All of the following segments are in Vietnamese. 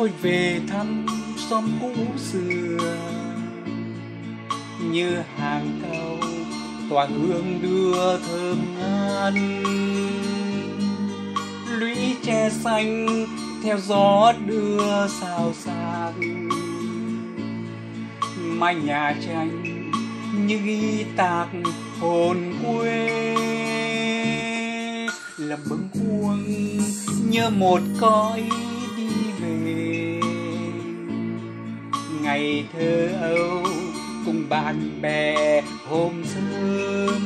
tôi về thăm xóm cũ xưa. Như hàng cầu tỏa hương đưa thơm ngát. Lũy tre xanh theo gió đưa xào xạc, mái nhà tranh như ghi tạc hồn quê. Là bâng khuâng nhớ một cõi ngày thơ âu cùng bạn bè hôm sớm.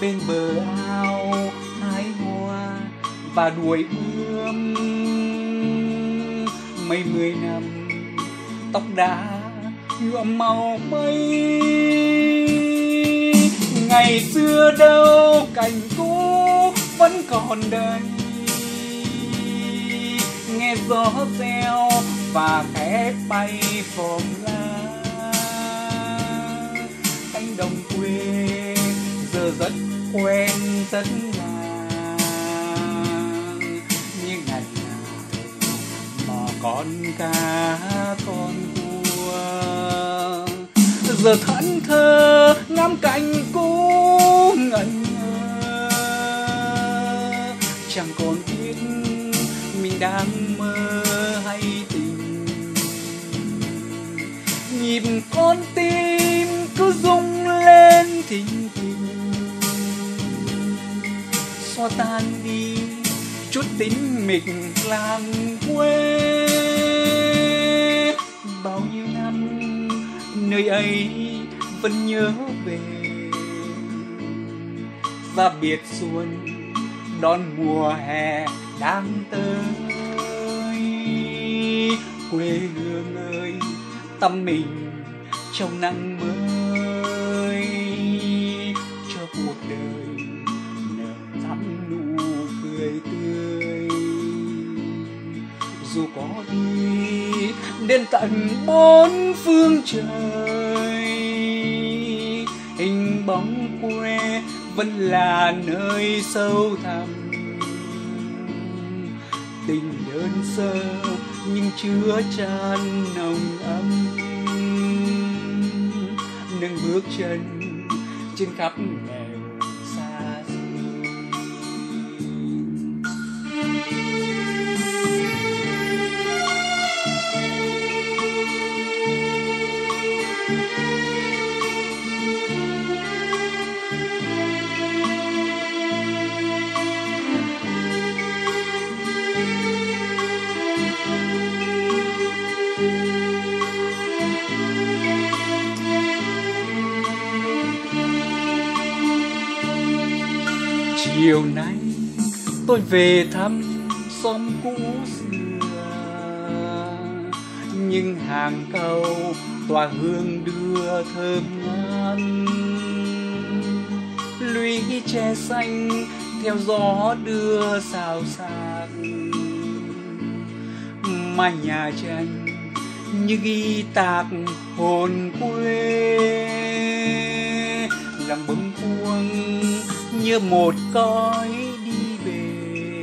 Bên bờ ao hái hoa và đuổi bướm. Mấy mươi năm, tóc đã nhuộm màu mây. Ngày xưa đâu cảnh cũ vẫn còn đây nghe gió reo và khẽ bay phồng lá cánh đồng quê giờ rất quen rất làng như ngày nào mà con cá con cua. Giờ thẫn thơ ngắm cảnh cũ ngẩn ngơ. Chẳng còn biết mình đang con tim cứ rung lên thình thình xoa tan đi chút tính mình làng quê. Bao nhiêu năm nơi ấy vẫn nhớ về. Và biệt xuân đón mùa hè đang tới. Quê hương ơi, tâm mình trong nắng mới cho cuộc đời nở thắm nụ cười tươi. Dù có đi đến tận bốn phương trời, hình bóng quê vẫn là nơi sâu thẳm. Tình đơn sơ nhưng chứa chan nồng ấm nâng bước chân trên khắp nẻo chiều nay, tôi về thăm xóm cũ xưa. Nhưng hàng cầu tòa hương đưa thơm ngát lũy tre xanh theo gió đưa xào xạc. Mái nhà tranh như ghi tạc hồn quê. Làm bấm cuồng như một cõi đi về.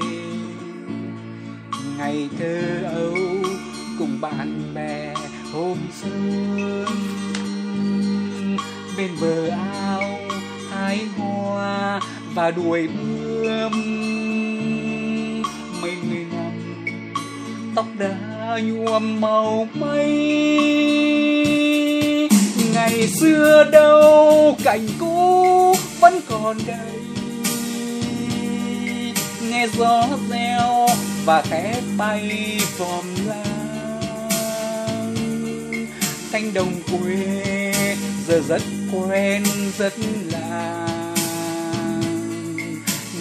Ngày thơ ấu cùng bạn bè hôm xưa. Bên bờ ao hái hoa và đuổi bướm. Mấy mươi năm, tóc đã nhuộm màu mây. Ngày xưa đâu cảnh cũ vẫn còn đây nghe gió reo và khẽ bay vòm lang cánh đồng quê giờ rất quen, rất là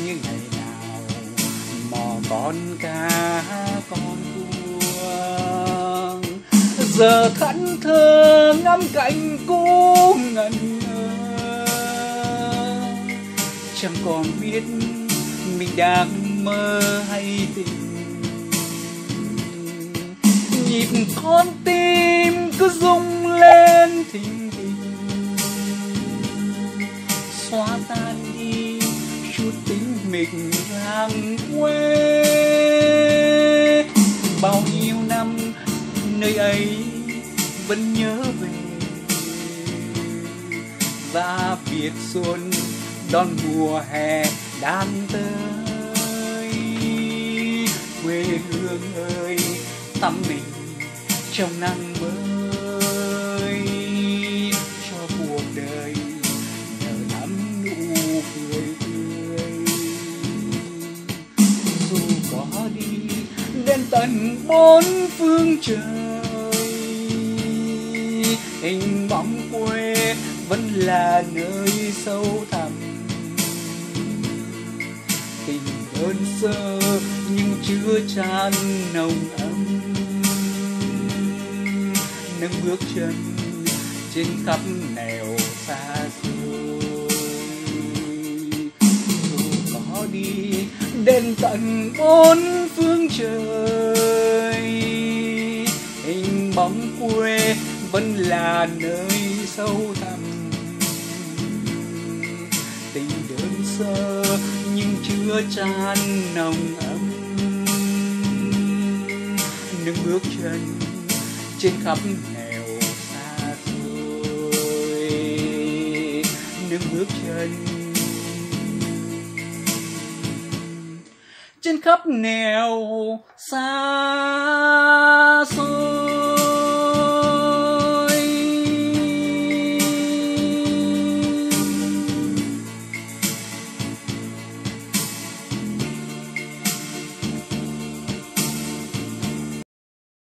như ngày nào mò con cá con cua giờ thẫn thơ ngắm cảnh cũ ngẩn ngơ. Chẳng còn biết đang mơ hay tình. Nhịp con tim cứ rung lên thình thịch. Xóa tan đi chút tính mình làng quê. Bao nhiêu năm nơi ấy vẫn nhớ về. Và biệt xuân đón mùa hè đang tới. Ơi, tắm mình trong nắng mới, cho cuộc đời nở thắm nụ cười tươi. Dù có đi đến tận bốn phương trời, hình bóng quê vẫn là nơi sâu thẳm. Tình đơn sơ nhưng chưa tràn nồng ấm. Nâng bước chân trên khắp nẻo xa xôi. Dù có đi đến tận bốn phương trời, hình bóng quê vẫn là nơi sâu thẳm. Tình đơn sơ nhưng chưa tràn nồng ấm những bước chân trên khắp nẻo xa xôi. Những bước chân trên khắp nẻo xa xôi.